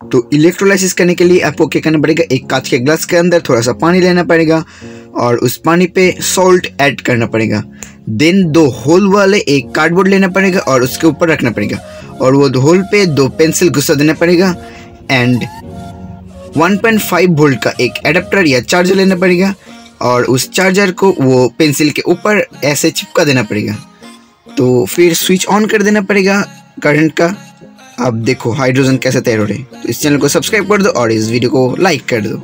तो इलेक्ट्रोलाइसिस करने के लिए आपको क्या करना पड़ेगा? एक कांच के ग्लास के अंदर थोड़ा सा पानी लेना पड़ेगा और उस पानी पे सॉल्ट ऐड करना पड़ेगा। देन दो होल वाले एक कार्डबोर्ड लेना पड़ेगा और उसके ऊपर रखना पड़ेगा। और वो होल पे दो पेंसिल घुसा देना पड़ेगा एंड 1.5 वोल्ट का एक एडाप्टर या चार्जर लेना पड़ेगा और उस चार्जर को वो पेंसिल के ऊपर ऐसे चिपका देना पड़ेगा। तो फिर स्विच ऑन कर देना पड़ेगा करंट का। अब देखो हाइड्रोजन कैसे तैयार हो रहे तो इस चैनल को सब्सक्राइब कर दो और इस वीडियो को लाइक कर दो।